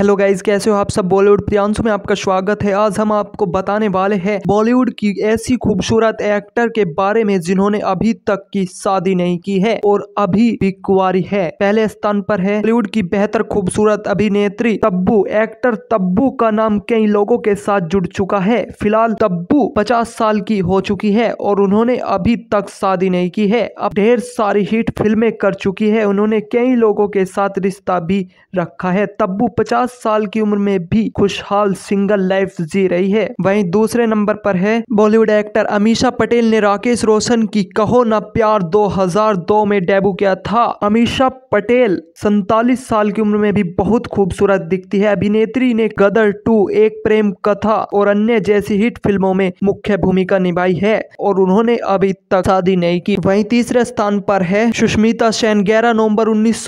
Hello guys कैसे हो आप सब? बॉलीवुड प्रियांशु में आपका स्वागत है। आज हम आपको बताने वाले हैं बॉलीवुड की ऐसी खूबसूरत एक्टर के बारे में जिन्होंने अभी तक की शादी नहीं की है और अभी भी कुंवारी है। पहले स्थान पर है बॉलीवुड की बेहतर खूबसूरत अभिनेत्री तब्बू। एक्टर तब्बू का नाम कई लोगों के साथ जुड़ चुका है। फ़िलहाल तब्बू पचास साल की हो चुकी है और उन्होंने अभी तक शादी नहीं की है। अब ढेर सारी हिट फ़िल्में कर चुकी है। उन्होंने कई लोगों के साथ रिश्ता भी रखा है। तब्बू पचास पचास साल की उम्र में भी खुशहाल सिंगल लाइफ जी रही है। वहीं दूसरे नंबर पर है बॉलीवुड एक्टर अमीषा पटेल ने राकेश रोशन की कहो न प्यार 2002 में डेब्यू किया था। अमीषा पटेल सैतालीस साल की उम्र में भी बहुत खूबसूरत दिखती है। अभिनेत्री ने गदर टू एक प्रेम कथा और अन्य जैसी हिट फ़िल्मों में मुख्य भूमिका निभाई है और उन्होंने अभी तक शादी नहीं की। वहीं तीसरे स्थान पर है सुष्मिता सेन, ग्यारह नवंबर उन्नीस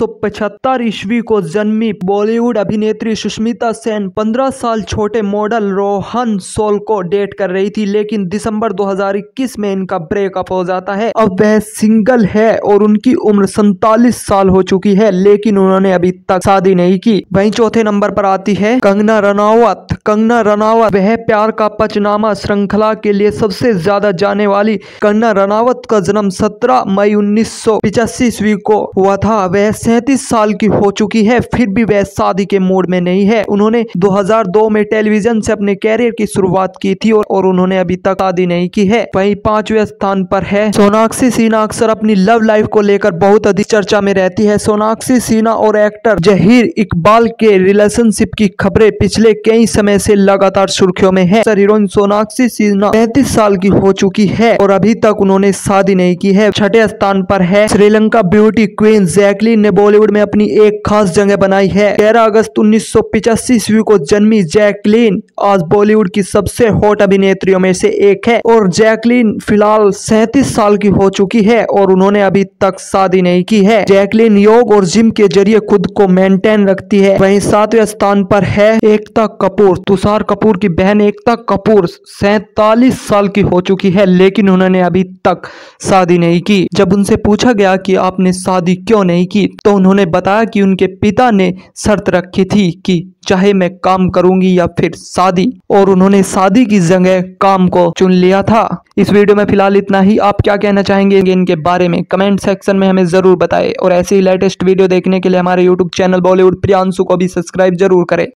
ईस्वी को जन्मी बॉलीवुड अभिनेत्री अभिनेत्री सुष्मिता सेन 15 साल छोटे मॉडल रोहन सोल को डेट कर रही थी, लेकिन दिसंबर 2021 में इनका ब्रेकअप हो जाता है। अब वह सिंगल है और उनकी उम्र सैतालीस साल हो चुकी है, लेकिन उन्होंने अभी तक शादी नहीं की। वहीं चौथे नंबर पर आती है कंगना रनावत कंगना रनावत वह प्यार का पचनामा श्रृंखला के लिए सबसे ज़्यादा जाने वाली कंगना रनावत का जन्म 17 मई उन्नीस ईस्वी को हुआ था। वह सैतीस साल की हो चुकी है, फिर भी वह शादी के मूड में नहीं है। उन्होंने 2002 में टेलीविज़न से अपने कैरियर की शुरुआत की थी और, और उन्होंने अभी तक शादी नहीं की है। वही पाँचवें स्थान पर है सोनाक्षी सिन्हा। अक्सर अपनी लव लाइफ को लेकर बहुत अधिक चर्चा में रहती है। सोनाक्षी सिन्हा और एक्टर जहीर इकबाल के रिलेशनशिप की खबरें पिछले कई समय से लगातार सुर्खियों में है। हीरोइन सोनाक्षी सिन्हा पैंतीस साल की हो चुकी है और अभी तक उन्होंने शादी नहीं की है। छठे स्थान पर है श्रीलंका ब्यूटी क्वीन जैकलिन ने बॉलीवुड में अपनी एक खास जगह बनाई है। तेरह अगस्त उन्नीस उन्नीस ईस्वी को जन्मी जैकलीन। आज बॉलीवुड की सबसे हॉट अभिनेत्रियों में से एक है और जैकलीन फ़िलहाल सैतीस साल की हो चुकी है और उन्होंने अभी तक शादी नहीं की है। जैकलीन योग और जिम के ज़रिए खुद को मेंटेन रखती है। वहीं सातवें स्थान पर है एकता कपूर। तुषार कपूर की बहन एकता कपूर सैतालीस साल की हो चुकी है, लेकिन उन्होंने अभी तक शादी नहीं की। जब उनसे पूछा गया कि आपने शादी क्यों नहीं की तो उन्होंने बताया कि उनके पिता ने शर्त रखी थी कि, चाहे मैं काम करूँगी या फिर शादी। और उन्होंने शादी की जगह काम को चुन लिया था। इस वीडियो में फ़िलहाल इतना ही। आप क्या कहना चाहेंगे इनके बारे में? कमेंट सेक्शन में हमें ज़रूर बताएँ। और ऐसे ही लेटेस्ट वीडियो देखने के लिए हमारे यूट्यूब चैनल बॉलीवुड प्रियांशु को भी सब्सक्राइब ज़रूर करें।